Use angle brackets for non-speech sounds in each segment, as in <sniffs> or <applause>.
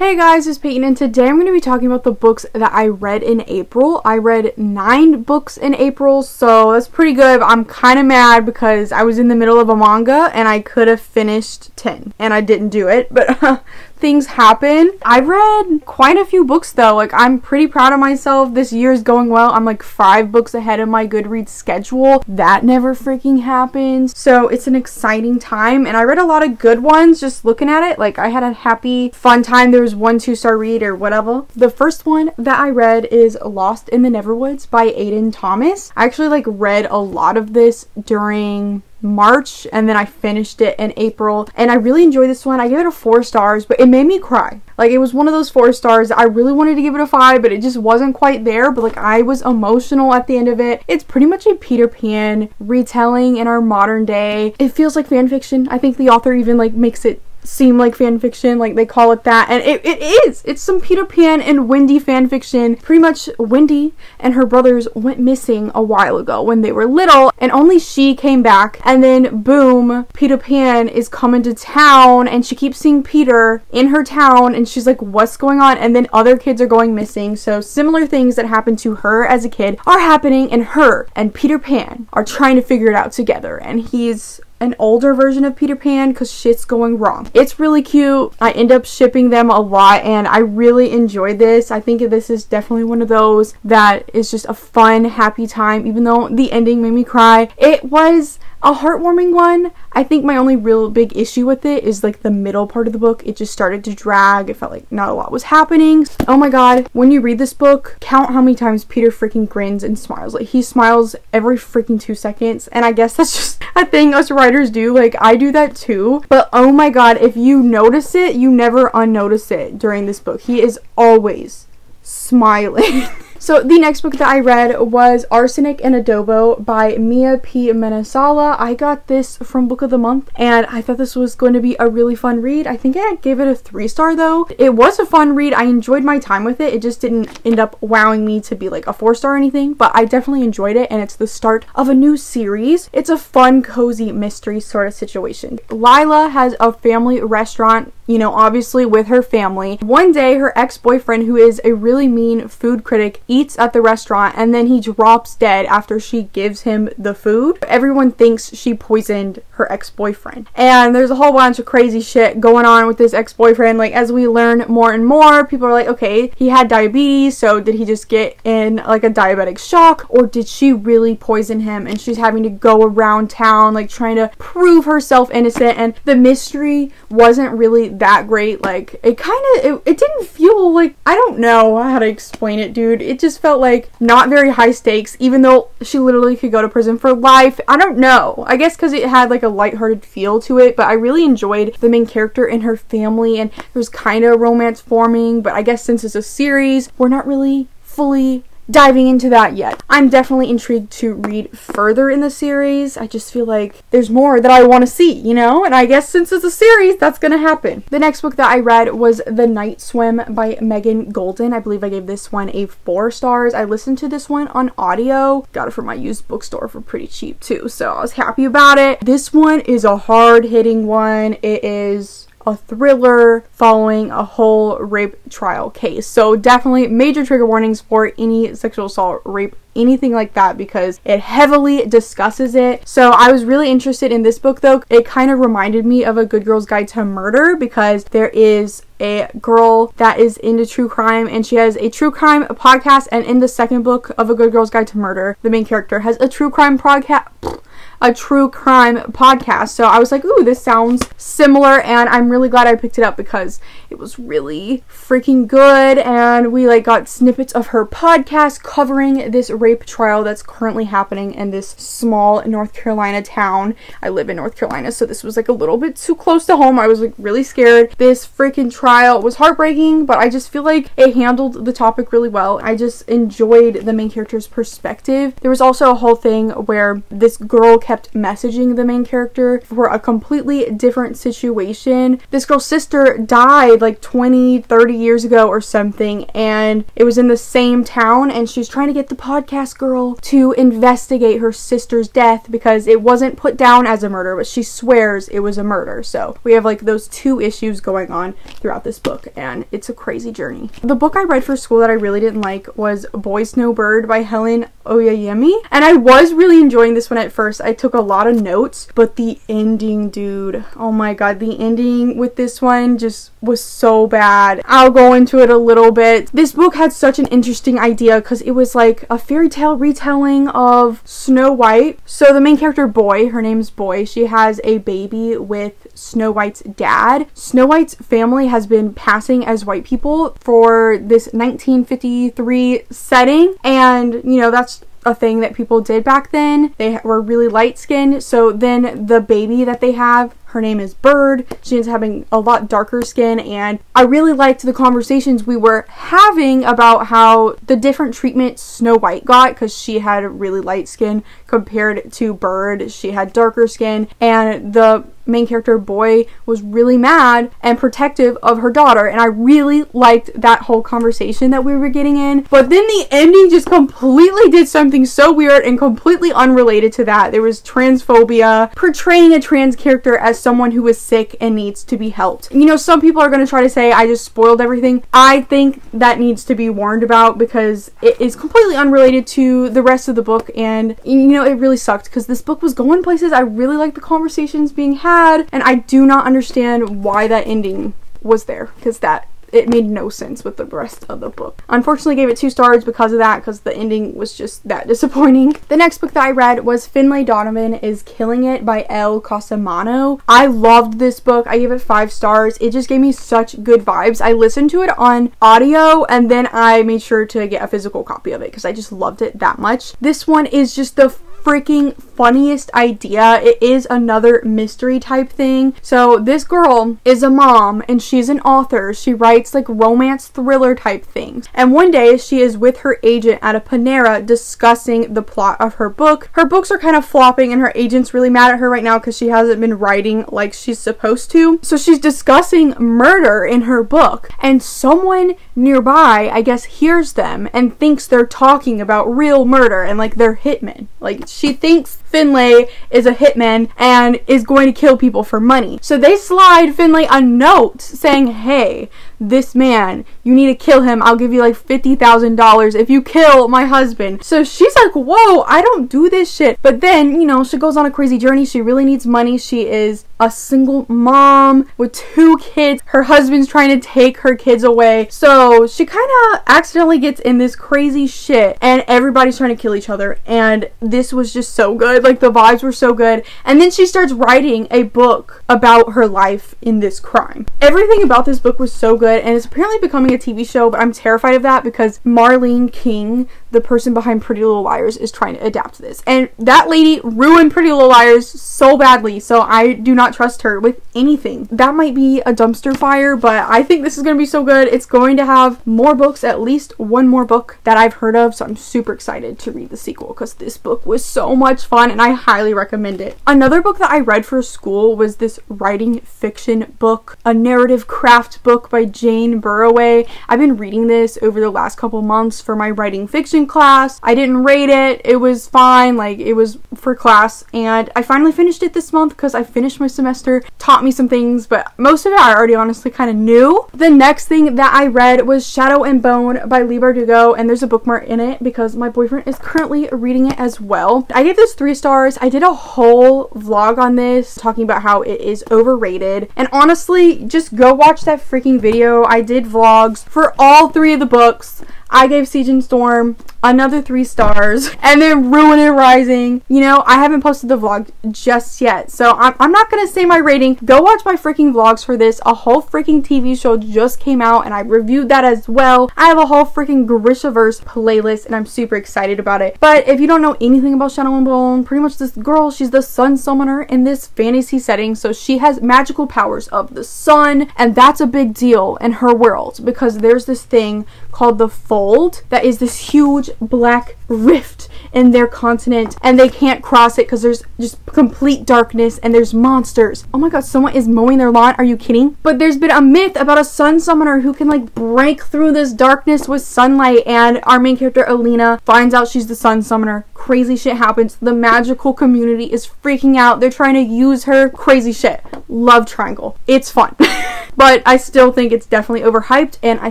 Hey guys, it's Peyton and today I'm going to be talking about the books that I read in April. I read nine books in April, so that's pretty good. I'm kind of mad because I was in the middle of a manga and I could have finished 10 and I didn't do it, but <laughs> things happen. I've read quite a few books though. Like I'm pretty proud of myself. This year is going well. I'm like five books ahead of my Goodreads schedule. That never freaking happens. So it's an exciting time and I read a lot of good ones just looking at it. Like I had a happy fun time. There was one two star read or whatever. The first one that I read is Lost in the Neverwoods by Aiden Thomas. I actually like read a lot of this during March and then I finished it in April and I really enjoyed this one. I gave it a 4 stars, but it made me cry. Like it was one of those 4 stars I really wanted to give it a 5, but it just wasn't quite there, but like I was emotional at the end of it. It's pretty much a Peter Pan retelling in our modern day. It feels like fan fiction. I think the author even like makes it seem like fan fiction, like they call it that, and it, it is. It's some Peter Pan and Wendy fan fiction. Pretty much, Wendy and her brothers went missing a while ago when they were little, and only she came back. And then, boom, Peter Pan is coming to town, and she keeps seeing Peter in her town, and she's like, "What's going on?" And then other kids are going missing. So similar things that happened to her as a kid are happening, and her and Peter Pan are trying to figure it out together. And he's an older version of Peter Pan because shit's going wrong. It's really cute. I end up shipping them a lot and I really enjoyed this. I think this is definitely one of those that is just a fun, happy time, even though the ending made me cry. It was a heartwarming one. I think my only real big issue with it is like the middle part of the book. It just started to drag. It felt like not a lot was happening. Oh my god, when you read this book, count how many times Peter freaking grins and smiles. Like he smiles every freaking two seconds. And I guess that's <laughs> just a thing us writers do. Like I do that too. But oh my god, if you notice it, you never unnotice it during this book. He is always smiling. <laughs> So the next book that I read was Arsenic and Adobo by Mia P. Manansala. I got this from Book of the Month and I thought this was going to be a really fun read. I think I gave it a three star though. It was a fun read. I enjoyed my time with it. It just didn't end up wowing me to be like a four star or anything, but I definitely enjoyed it and it's the start of a new series. It's a fun, cozy mystery sort of situation. Lila has a family restaurant you know, obviously with her family. One day, her ex boyfriend, who is a really mean food critic, eats at the restaurant and then he drops dead after she gives him the food. Everyone thinks she poisoned her ex boyfriend. And there's a whole bunch of crazy shit going on with this ex boyfriend. Like, as we learn more and more, people are like, okay, he had diabetes, so did he just get in like a diabetic shock or did she really poison him? And she's having to go around town, like, trying to prove herself innocent. And the mystery wasn't really that great. Like it kind of it, it didn't feel like I don't know how to explain it, dude. It just felt like not very high stakes, even though she literally could go to prison for life. I don't know. I guess because it had like a lighthearted feel to it, but I really enjoyed the main character and her family, and there was kind of romance forming. But I guess since it's a series, we're not really fully diving into that yet. I'm definitely intrigued to read further in the series. I just feel like there's more that I want to see, you know? And I guess since it's a series, that's gonna happen. The next book that I read was The Night Swim by Megan Goldin. I believe I gave this one a four stars. I listened to this one on audio. Got it from my used bookstore for pretty cheap too, so I was happy about it. This one is a hard hitting one. It is a thriller following a whole rape trial case. So definitely major trigger warnings for any sexual assault, rape, anything like that because it heavily discusses it. So I was really interested in this book though. It kind of reminded me of a Good Girl's Guide to Murder because there is a girl that is into true crime and she has a true crime podcast and in the second book of a Good Girl's Guide to Murder, the main character has a true crime podcast <sniffs> a true crime podcast. So I was like, ooh, this sounds similar and I'm really glad I picked it up because it was really freaking good and we like got snippets of her podcast covering this rape trial that's currently happening in this small North Carolina town. I live in North Carolina, so this was like a little bit too close to home. I was like really scared. This freaking trial was heartbreaking, but I just feel like it handled the topic really well. I just enjoyed the main character's perspective. There was also a whole thing where this girl kept messaging the main character for a completely different situation. This girl's sister died like 20, 30 years ago or something, and it was in the same town, and she's trying to get the podcast girl to investigate her sister's death because it wasn't put down as a murder, but she swears it was a murder. So we have like those two issues going on throughout this book, and it's a crazy journey. The book I read for school that I really didn't like was Boy Snowbird by Helen Oh, Oyeyemi, and I was really enjoying this one at first. I took a lot of notes, but the ending, dude, oh my god, the ending with this one just was so bad. I'll go into it a little bit. This book had such an interesting idea because it was like a fairy tale retelling of Snow White. So the main character, Boy, her name's Boy, she has a baby with Snow White's dad. Snow White's family has been passing as white people for this 1953 setting, and you know, that's a thing that people did back then. They were really light skinned. So then the baby that they have her name is Bird. She ends up having a lot darker skin, and I really liked the conversations we were having about how the different treatment Snow White got because she had really light skin compared to Bird. She had darker skin, and the main character boy was really mad and protective of her daughter and I really liked that whole conversation that we were getting in but then the ending just completely did something so weird and completely unrelated to that there was transphobia portraying a trans character as someone who is sick and needs to be helped. You know, some people are going to try to say I just spoiled everything. I think that needs to be warned about because it is completely unrelated to the rest of the book and you know, it really sucked because this book was going places. I really liked the conversations being had and I do not understand why that ending was there because that it made no sense with the rest of the book. Unfortunately, gave it two stars because of that, because the ending was just that <laughs> disappointing. The next book that I read was Finlay Donovan is Killing It by Elle Cosimano. I loved this book. I gave it five stars. It just gave me such good vibes. I listened to it on audio and then I made sure to get a physical copy of it because I just loved it that much. This one is just the freaking funniest idea. It is another mystery type thing. So this girl is a mom and she's an author. She writes like romance thriller type things. And one day she is with her agent at a Panera discussing the plot of her book. Her books are kind of flopping and her agent's really mad at her right now because she hasn't been writing like she's supposed to. So she's discussing murder in her book and someone nearby, I guess, hears them and thinks they're talking about real murder and like they're hitmen. Like she thinks Finlay is a hitman and is going to kill people for money. So they slide Finlay a note saying, hey, this man, you need to kill him. I'll give you like $50,000 if you kill my husband. So she's like, whoa, I don't do this shit. But then, you know, she goes on a crazy journey. She really needs money. She is a single mom with two kids. Her husband's trying to take her kids away. So she kind of accidentally gets in this crazy shit and everybody's trying to kill each other. And this was just so good. Like the vibes were so good. And then she starts writing a book about her life in this crime. Everything about this book was so good and it's apparently becoming a TV show, but I'm terrified of that because Marlene King, the person behind Pretty Little Liars, is trying to adapt this. And that lady ruined Pretty Little Liars so badly, so I do not trust her with anything. That might be a dumpster fire, but I think this is going to be so good. It's going to have more books, at least one more book that I've heard of, so I'm super excited to read the sequel because this book was so much fun and I highly recommend it. Another book that I read for school was this writing fiction book, a narrative craft book by Jane Burroway. I've been reading this over the last couple months for my writing fiction class. I didn't rate it. It was fine. Like it was for class and I finally finished it this month because I finished my semester, taught me some things, but most of it I already honestly kind of knew. The next thing that I read was Shadow and Bone by Leigh Bardugo and there's a bookmark in it because my boyfriend is currently reading it as well. I gave this three stars. I did a whole vlog on this talking about how it is overrated and honestly just go watch that freaking video. I did vlogs for all three of the books. I gave Siege and Storm another three stars, <laughs> and then Ruin and Rising. You know, I haven't posted the vlog just yet, so I'm, I'm not gonna say my rating. Go watch my freaking vlogs for this. A whole freaking TV show just came out, and I reviewed that as well. I have a whole freaking Grishaverse playlist, and I'm super excited about it. But if you don't know anything about Shadow and Bone, pretty much this girl, she's the sun summoner in this fantasy setting, so she has magical powers of the sun, and that's a big deal in her world because there's this thing called the Fold that is this huge huge black rift in their continent and they can't cross it because there's just complete darkness and there's monsters. Oh my god, someone is mowing their lawn. Are you kidding? But there's been a myth about a sun summoner who can like break through this darkness with sunlight and our main character Alina finds out she's the sun summoner. Crazy shit happens. The magical community is freaking out. They're trying to use her. Crazy shit. Love Triangle. It's fun. <laughs> but I still think it's definitely overhyped and I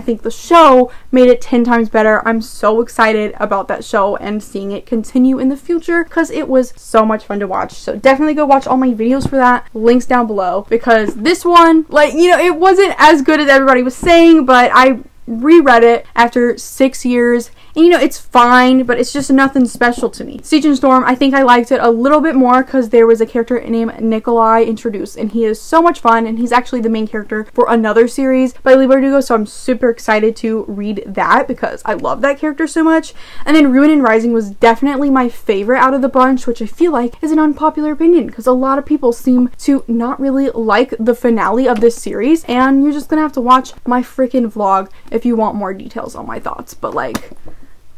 think the show made it 10 times better. I'm so excited about that show and seeing it continue in the future because it was so much fun to watch. So definitely go watch all my videos for that. Links down below because this one, like, you know, it wasn't as good as everybody was saying, but I reread it after six years and you know, it's fine, but it's just nothing special to me. Siege and Storm, I think I liked it a little bit more because there was a character named Nikolai introduced, and he is so much fun, and he's actually the main character for another series by Leigh Bardugo, so I'm super excited to read that because I love that character so much. And then Ruin and Rising was definitely my favorite out of the bunch, which I feel like is an unpopular opinion because a lot of people seem to not really like the finale of this series, and you're just gonna have to watch my freaking vlog if you want more details on my thoughts. But like,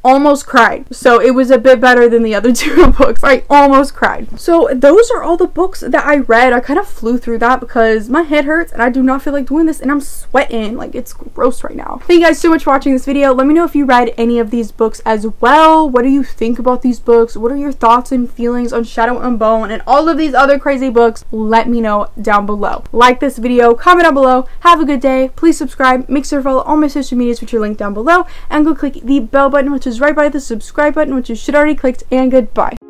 almost cried. So it was a bit better than the other <laughs> two books. I almost cried. So those are all the books that I read. I kind of flew through that because my head hurts and I do not feel like doing this and I'm sweating. Like it's gross right now. Thank you guys so much for watching this video. Let me know if you read any of these books as well. What do you think about these books? What are your thoughts and feelings on Shadow and Bone and all of these other crazy books? Let me know down below. Like this video, comment down below. Have a good day. Please subscribe. Make sure to follow all my social medias which are linked down below and go click the bell button which is is right by the subscribe button, which you should already clicked, and goodbye.